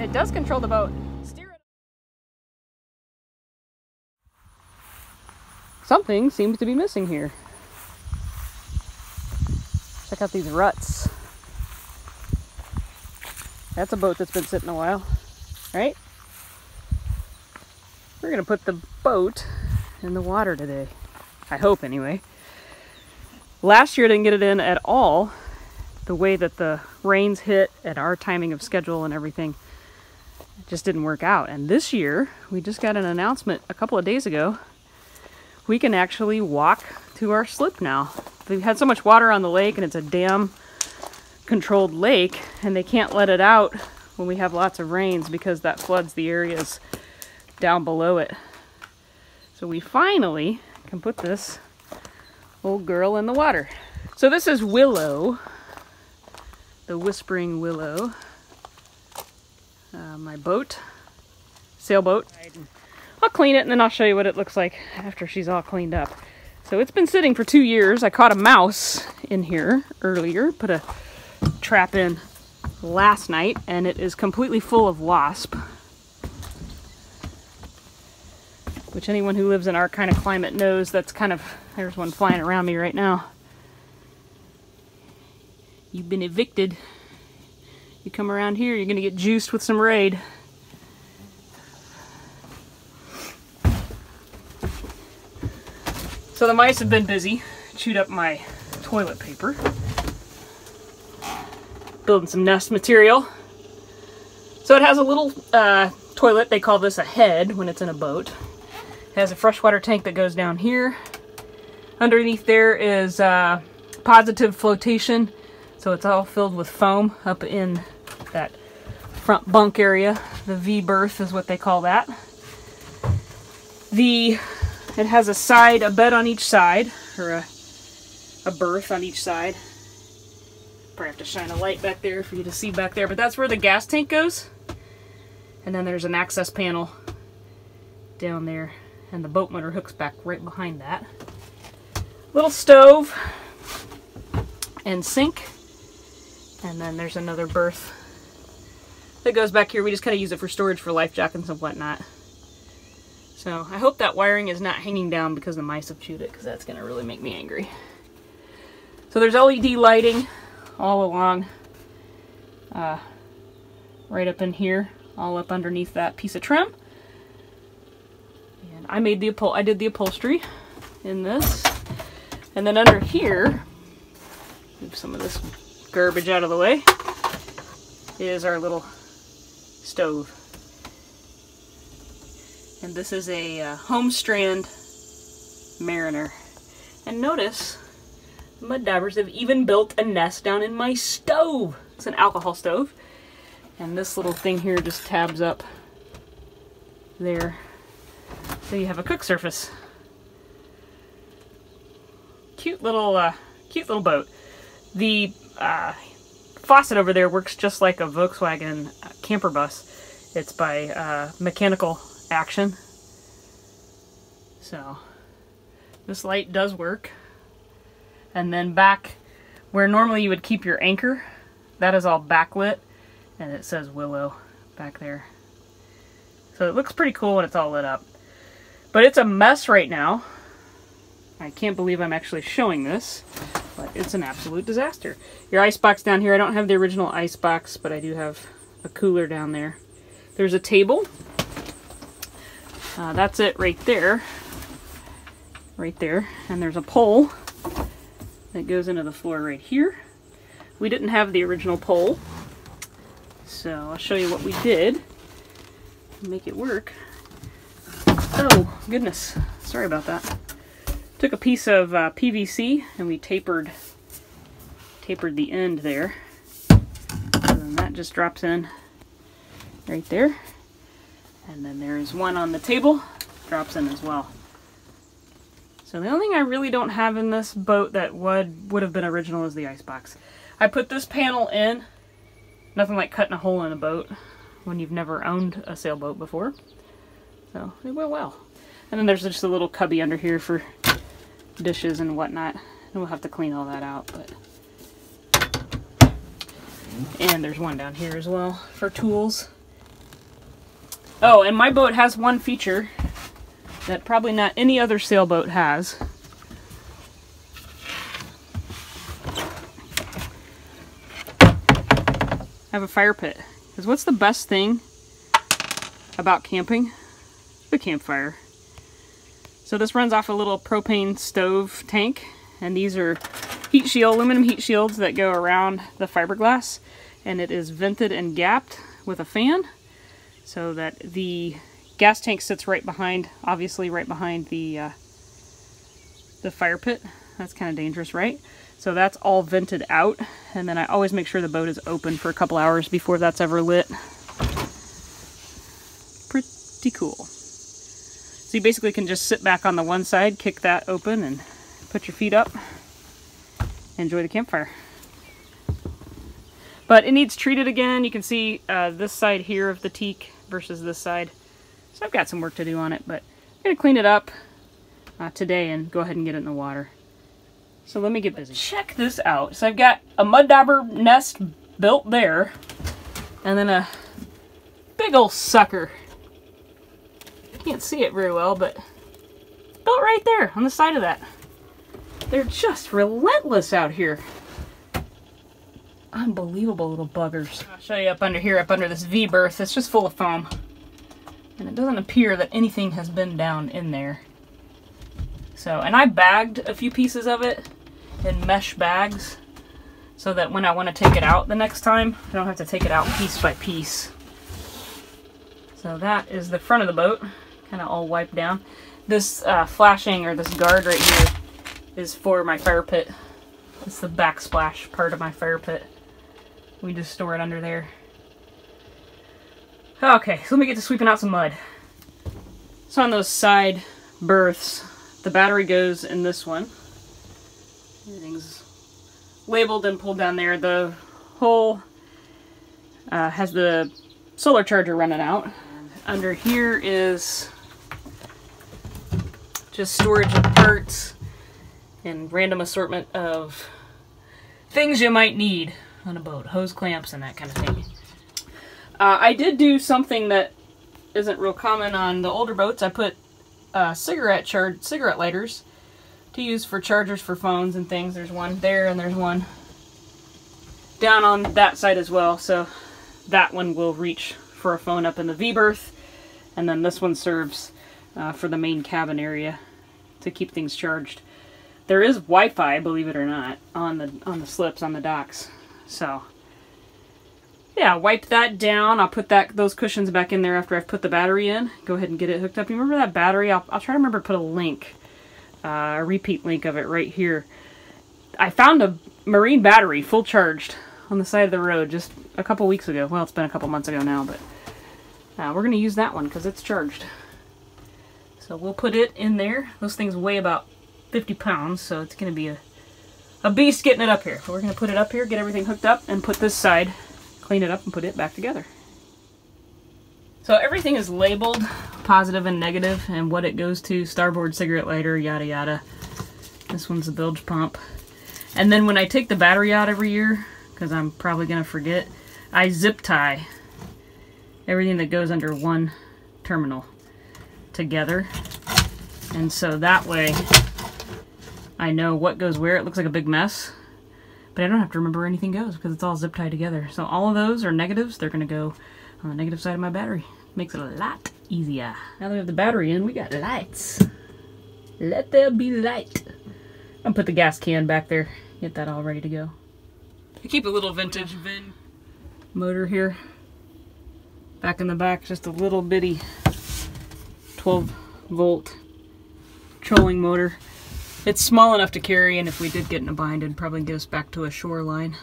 It does control the boat. Steer it. Something seems to be missing here. Check out these ruts. That's a boat that's been sitting a while, right? We're gonna put the boat in the water today. I hope anyway. Last year I didn't get it in at all. The way that the rains hit and our timing of schedule and everything it just didn't work out. And this year, we just got an announcement a couple of days ago. We can actually walk to our slip now. We've had so much water on the lake and it's a dam controlled lake and they can't let it out when we have lots of rains because that floods the areas down below it. So we finally can put this old girl in the water. So this is Willow, the Whispering Willow, uh, my boat, sailboat. I'll clean it and then I'll show you what it looks like after she's all cleaned up. So it's been sitting for two years. I caught a mouse in here earlier, put a trap in last night, and it is completely full of wasp. Which anyone who lives in our kind of climate knows that's kind of, there's one flying around me right now. You've been evicted. You come around here, you're gonna get juiced with some Raid. So the mice have been busy, chewed up my toilet paper. Building some nest material. So it has a little uh, toilet, they call this a head when it's in a boat. It has a freshwater tank that goes down here. Underneath there is uh, positive flotation, so it's all filled with foam up in that front bunk area. The V berth is what they call that. The it has a side, a bed on each side, or a, a berth on each side. Probably have to shine a light back there for you to see back there, but that's where the gas tank goes. And then there's an access panel down there, and the boat motor hooks back right behind that. Little stove and sink, and then there's another berth that goes back here. We just kind of use it for storage for life jackets and whatnot. So I hope that wiring is not hanging down because the mice have chewed it because that's going to really make me angry. So there's LED lighting all along, uh, right up in here, all up underneath that piece of trim. And I made the uphol I did the upholstery in this. And then under here, move some of this garbage out of the way, is our little stove. And this is a uh, Homestrand Mariner. And notice, mud daubers have even built a nest down in my stove. It's an alcohol stove. And this little thing here just tabs up there. So you have a cook surface. Cute little, uh, cute little boat. The uh, faucet over there works just like a Volkswagen uh, camper bus. It's by uh, mechanical action. So this light does work. And then back where normally you would keep your anchor, that is all backlit and it says Willow back there. So it looks pretty cool when it's all lit up. But it's a mess right now. I can't believe I'm actually showing this, but it's an absolute disaster. Your ice box down here, I don't have the original ice box, but I do have a cooler down there. There's a table uh, that's it right there. Right there. And there's a pole that goes into the floor right here. We didn't have the original pole. So I'll show you what we did. Make it work. Oh, goodness. Sorry about that. Took a piece of uh, PVC and we tapered tapered the end there. And then that just drops in right there. And then there's one on the table, drops in as well. So the only thing I really don't have in this boat that would, would have been original is the icebox. I put this panel in, nothing like cutting a hole in a boat when you've never owned a sailboat before. So it went well. And then there's just a little cubby under here for dishes and whatnot. And we'll have to clean all that out, but and there's one down here as well for tools Oh, and my boat has one feature that probably not any other sailboat has. I have a fire pit. Because what's the best thing about camping? The campfire. So this runs off a little propane stove tank, and these are heat shield, aluminum heat shields that go around the fiberglass, and it is vented and gapped with a fan so that the gas tank sits right behind, obviously right behind the uh, the fire pit. That's kind of dangerous, right? So that's all vented out, and then I always make sure the boat is open for a couple hours before that's ever lit. Pretty cool. So you basically can just sit back on the one side, kick that open, and put your feet up, enjoy the campfire. But it needs treated again. You can see uh, this side here of the teak versus this side. So I've got some work to do on it, but I'm going to clean it up uh, today and go ahead and get it in the water. So let me get busy. Check this out. So I've got a mud dauber nest built there, and then a big old sucker can't see it very well, but built right there on the side of that. They're just relentless out here. Unbelievable little buggers. I'll show you up under here, up under this V-berth. It's just full of foam. And it doesn't appear that anything has been down in there. So, and I bagged a few pieces of it in mesh bags so that when I want to take it out the next time, I don't have to take it out piece by piece. So that is the front of the boat kind of all wiped down. This uh, flashing or this guard right here is for my fire pit. It's the backsplash part of my fire pit. We just store it under there. Okay, so let me get to sweeping out some mud. So on those side berths, the battery goes in this one. Everything's labeled and pulled down there. The hole uh, has the solar charger running out. Under here is just storage of parts and random assortment of things you might need on a boat. Hose clamps and that kind of thing. Uh, I did do something that isn't real common on the older boats. I put uh, cigarette char cigarette lighters to use for chargers for phones and things. There's one there and there's one down on that side as well. So that one will reach for a phone up in the V-berth. And then this one serves uh, for the main cabin area to keep things charged. There is Wi-Fi, believe it or not, on the on the slips on the docks. So yeah, wipe that down. I'll put that those cushions back in there after I've put the battery in. Go ahead and get it hooked up. You remember that battery? I'll, I'll try to remember to put a link, uh, a repeat link of it right here. I found a marine battery full charged on the side of the road just a couple weeks ago. Well, it's been a couple months ago now, but uh, we're going to use that one because it's charged. So we'll put it in there. Those things weigh about 50 pounds, so it's going to be a, a beast getting it up here. We're going to put it up here, get everything hooked up, and put this side, clean it up, and put it back together. So everything is labeled positive and negative and what it goes to, starboard cigarette lighter, yada yada. This one's the bilge pump. And then when I take the battery out every year, because I'm probably going to forget, I zip tie everything that goes under one terminal together. And so that way I know what goes where. It looks like a big mess, but I don't have to remember where anything goes because it's all zip tied together. So all of those are negatives. They're going to go on the negative side of my battery. Makes it a lot easier. Now that we have the battery in, we got lights. Let there be light. I'll put the gas can back there. Get that all ready to go. I keep a little vintage VIN motor here. Back in the back, just a little bitty 12 volt trolling motor. It's small enough to carry, and if we did get in a bind, it'd probably get us back to a shoreline.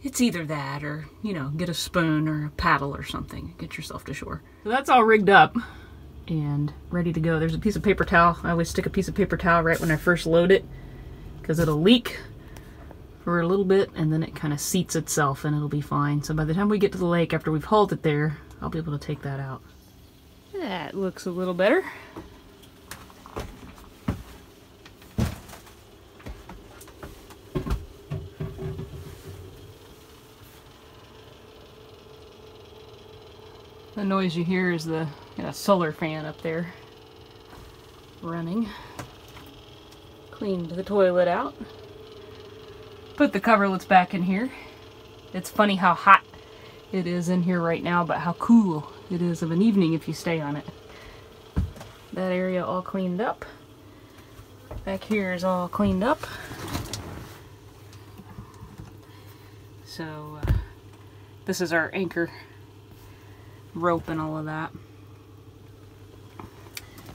It's either that or, you know, get a spoon or a paddle or something. Get yourself to shore. So that's all rigged up and ready to go. There's a piece of paper towel. I always stick a piece of paper towel right when I first load it because it'll leak for a little bit and then it kind of seats itself and it'll be fine. So by the time we get to the lake after we've hauled it there, I'll be able to take that out. That looks a little better. The noise you hear is the solar fan up there running. Cleaned the toilet out. Put the coverlets back in here. It's funny how hot it is in here right now, but how cool it is of an evening if you stay on it. That area all cleaned up. Back here is all cleaned up. So, uh, this is our anchor rope and all of that.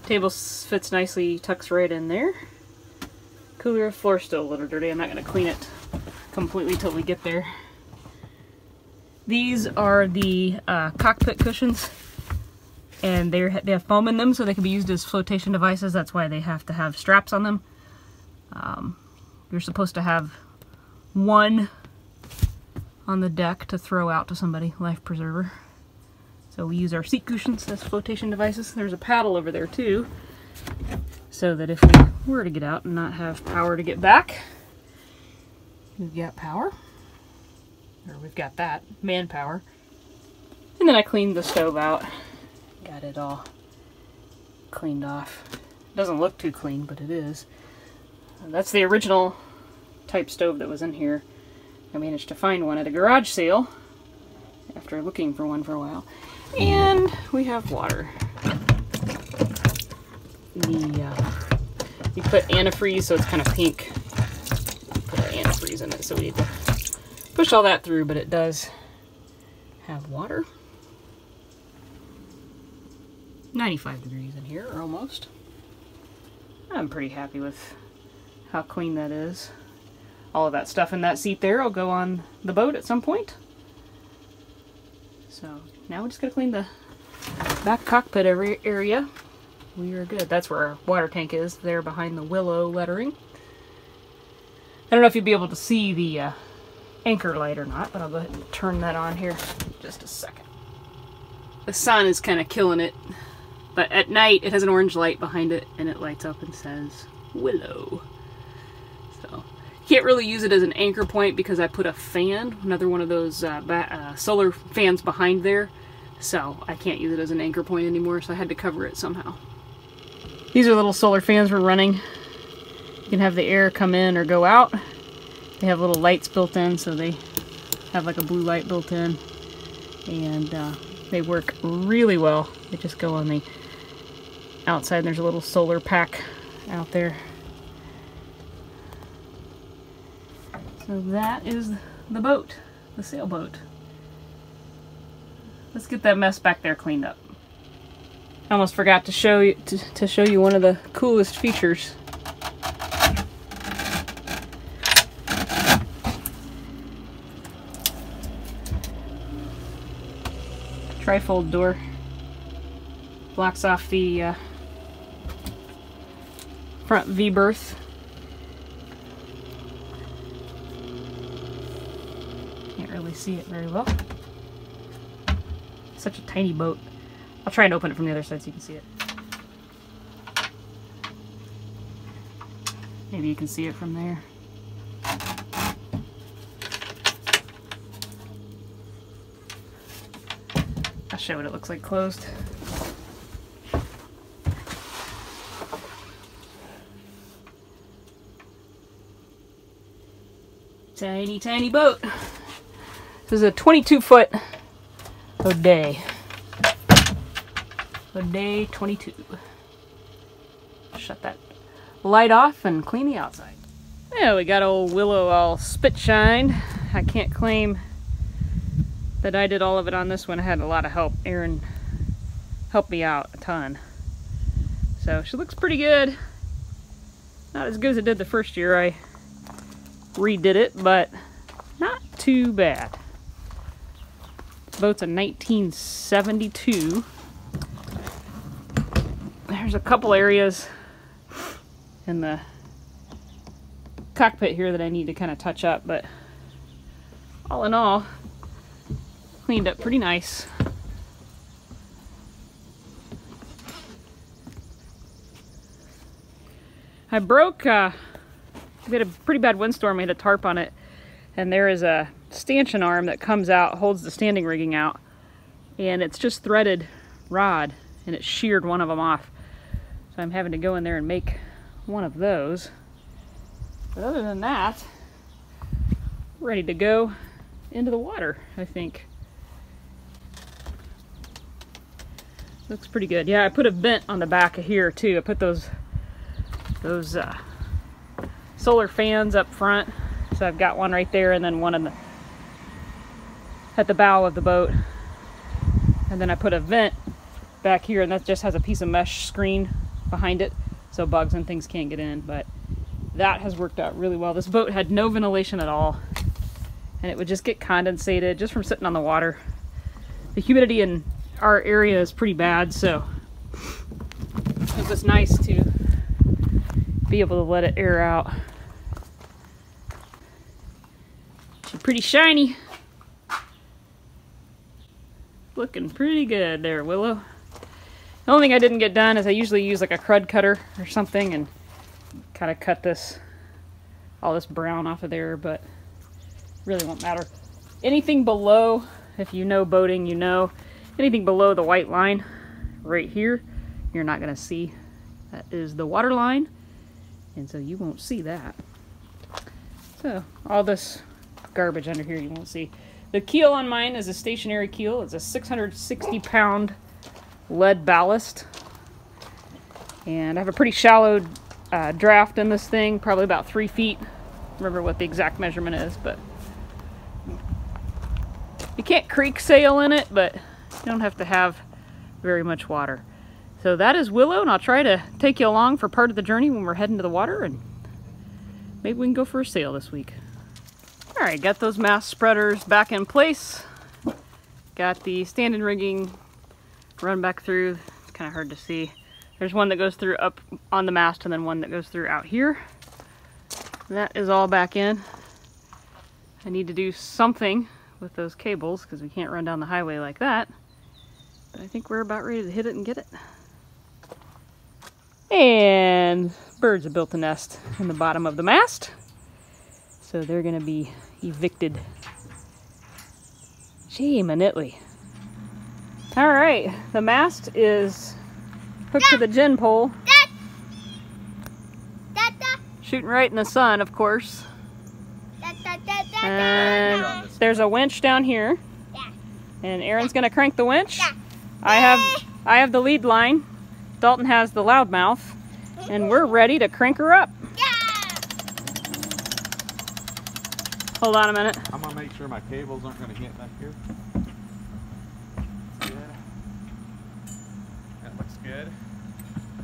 Table fits nicely, tucks right in there. Cooler floor still a little dirty. I'm not going to clean it completely till we get there. These are the uh, cockpit cushions and they they have foam in them so they can be used as flotation devices. That's why they have to have straps on them. Um, you're supposed to have one on the deck to throw out to somebody, life preserver. So we use our seat cushions as flotation devices. There's a paddle over there too, so that if we were to get out and not have power to get back, we've got power. Or we've got that, manpower. And then I cleaned the stove out. Got it all cleaned off. Doesn't look too clean, but it is. That's the original type stove that was in here. I managed to find one at a garage sale after looking for one for a while. And we have water. The, uh, we put antifreeze so it's kind of pink. Put our antifreeze in it so we need to push all that through, but it does have water. 95 degrees in here, almost. I'm pretty happy with how clean that is. All of that stuff in that seat there will go on the boat at some point. So now we're just gonna clean the back cockpit area. We are good. That's where our water tank is, there behind the willow lettering. I don't know if you'll be able to see the uh, anchor light or not, but I'll go ahead and turn that on here just a second. The sun is kind of killing it, but at night it has an orange light behind it and it lights up and says Willow. So, can't really use it as an anchor point because I put a fan, another one of those uh, uh, solar fans behind there, so I can't use it as an anchor point anymore, so I had to cover it somehow. These are little solar fans we're running. You can have the air come in or go out. They have little lights built in, so they have like a blue light built in. And uh, they work really well. They just go on the outside. There's a little solar pack out there. So that is the boat, the sailboat. Let's get that mess back there cleaned up. I almost forgot to show you to, to show you one of the coolest features trifold door. Blocks off the uh, front V-berth. Can't really see it very well. Such a tiny boat. I'll try and open it from the other side so you can see it. Maybe you can see it from there. Show what it looks like closed. Tiny, tiny boat. This is a 22 foot O'Day. O'Day 22. Shut that light off and clean the outside. Yeah, we got old Willow all spit shined. I can't claim that I did all of it on this one. I had a lot of help. Aaron helped me out a ton. So she looks pretty good. Not as good as it did the first year I redid it, but not too bad. Boat's a 1972. There's a couple areas in the cockpit here that I need to kind of touch up, but all in all, cleaned up pretty nice. I broke, uh, we had a pretty bad windstorm, we had a tarp on it, and there is a stanchion arm that comes out, holds the standing rigging out. and it's just threaded rod and it sheared one of them off. So I'm having to go in there and make one of those. But other than that, ready to go into the water, I think. Looks pretty good. Yeah, I put a vent on the back of here too. I put those those uh, solar fans up front. So I've got one right there and then one in the at the bow of the boat. And then I put a vent back here and that just has a piece of mesh screen behind it so bugs and things can't get in. But that has worked out really well. This boat had no ventilation at all and it would just get condensated just from sitting on the water. The humidity in our area is pretty bad, so it was nice to be able to let it air out. She's pretty shiny. Looking pretty good there, Willow. The only thing I didn't get done is I usually use like a crud cutter or something and kind of cut this, all this brown off of there, but really won't matter. Anything below, if you know boating, you know, anything below the white line right here, you're not going to see. That is the water line, and so you won't see that. So all this garbage under here you won't see. The keel on mine is a stationary keel. It's a 660 pound lead ballast. And I have a pretty shallow uh, draft in this thing, probably about three feet. Remember what the exact measurement is, but you can't creek sail in it, but you don't have to have very much water. So that is Willow, and I'll try to take you along for part of the journey when we're heading to the water, and maybe we can go for a sail this week. All right, got those mast spreaders back in place. Got the standing rigging run back through. It's kind of hard to see. There's one that goes through up on the mast and then one that goes through out here. That is all back in. I need to do something with those cables because we can't run down the highway like that. But I think we're about ready to hit it and get it. And birds have built a nest in the bottom of the mast. So they're going to be evicted. Gee, manitly. All right, the mast is hooked to the gin pole. Shooting right in the sun, of course. And there's a winch down here. And Aaron's gonna crank the winch. I have I have the lead line. Dalton has the loudmouth. And we're ready to crank her up. Hold on a minute. I'm gonna make sure my cables aren't gonna hit back here. Good. That looks good.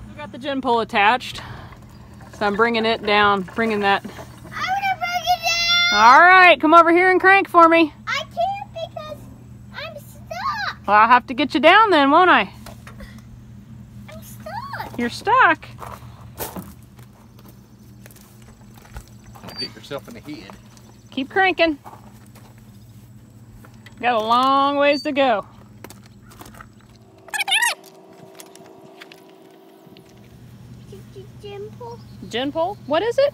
We got the gin pole attached. So I'm bringing it down, bringing that. I wanna bring it down! All right, come over here and crank for me. I can't because I'm stuck. Well, I'll have to get you down then, won't I? I'm stuck. You're stuck. Get yourself in the head. Keep cranking. Got a long ways to go. Jimple. Gin pole? What is it?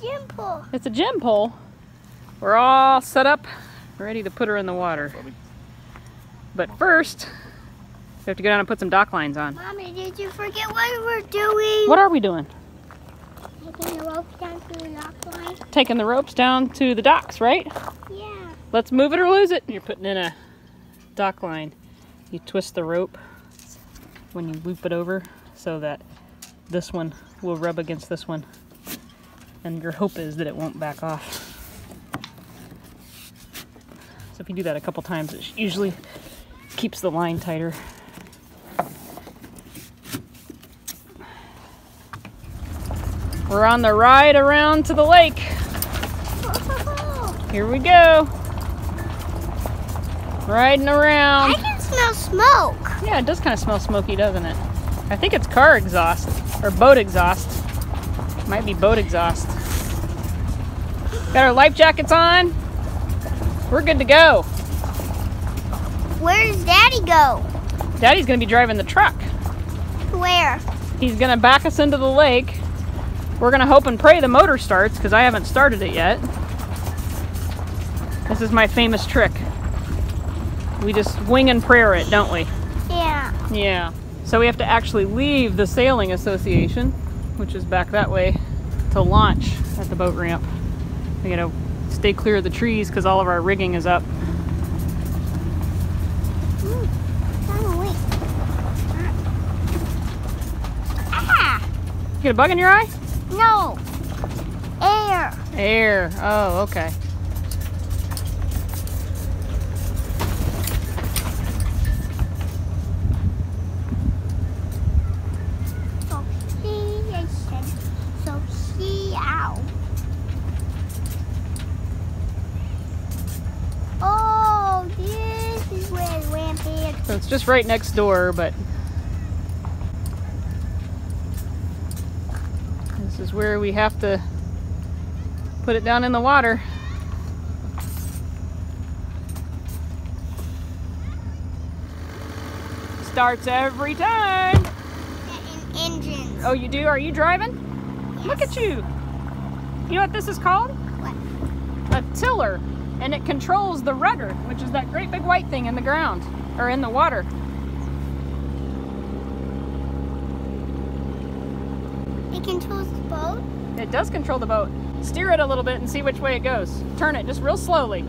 Jimple. It's a gin pole. We're all set up, ready to put her in the water. But first, we have to go down and put some dock lines on. Mommy, did you forget what we were doing? What are we doing? Taking the rope down to the dock line. Taking the ropes down to the docks, right? Yeah. Let's move it or lose it. You're putting in a dock line. You twist the rope when you loop it over so that this one will rub against this one. And your hope is that it won't back off. So if you do that a couple times, it usually keeps the line tighter. We're on the ride around to the lake. Here we go. Riding around. I can smell smoke. Yeah, it does kind of smell smoky, doesn't it? I think it's car exhaust or boat exhaust. Might be boat exhaust. Got our life jackets on. We're good to go. Where does Daddy go? Daddy's gonna be driving the truck. Where? He's gonna back us into the lake. We're gonna hope and pray the motor starts because I haven't started it yet. This is my famous trick. We just wing and prayer it, don't we? Yeah. Yeah. So we have to actually leave the sailing association, which is back that way, to launch at the boat ramp. We gotta stay clear of the trees because all of our rigging is up. Get a bug in your eye? No. Air. Air. Oh, okay. So see, I. So see, ow. Oh, this is where the ramp is. So it's just right next door, but this is where we have to put it down in the water. Starts every time. Engines. Oh, you do? Are you driving? Look at you. You know what this is called? What? A tiller. And it controls the rudder, which is that great big white thing in the ground or in the water. It controls. It does control the boat. Steer it a little bit and see which way it goes. Turn it just real slowly.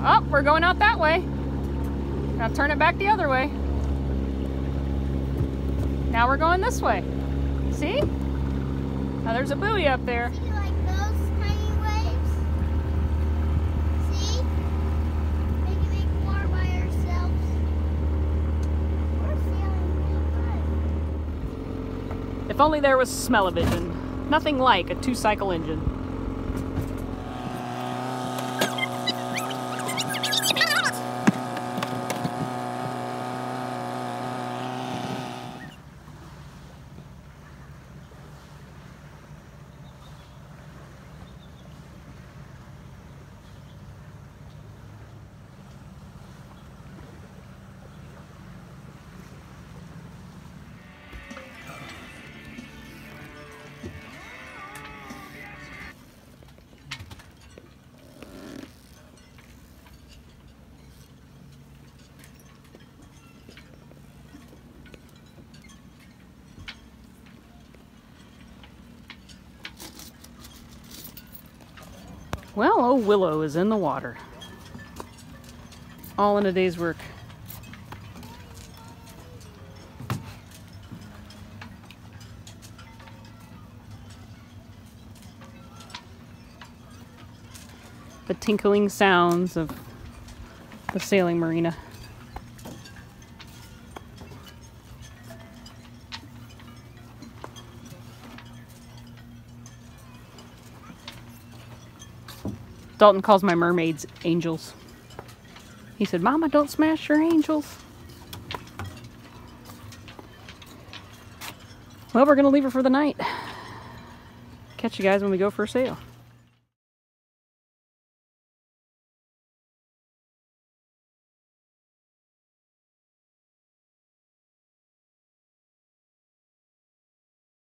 Oh, we're going out that way. Now turn it back the other way. Now we're going this way. See? Now there's a buoy up there. See, like those tiny waves? See? We can make more by ourselves. We're feeling real good. If only there was smell-o-vision. Nothing like a two-cycle engine. Well, oh Willow is in the water. All in a day's work. The tinkling sounds of the sailing marina. Dalton calls my mermaids angels. He said, Mama, don't smash your angels. Well, we're going to leave her for the night. Catch you guys when we go for a sail.